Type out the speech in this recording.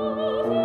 Oh.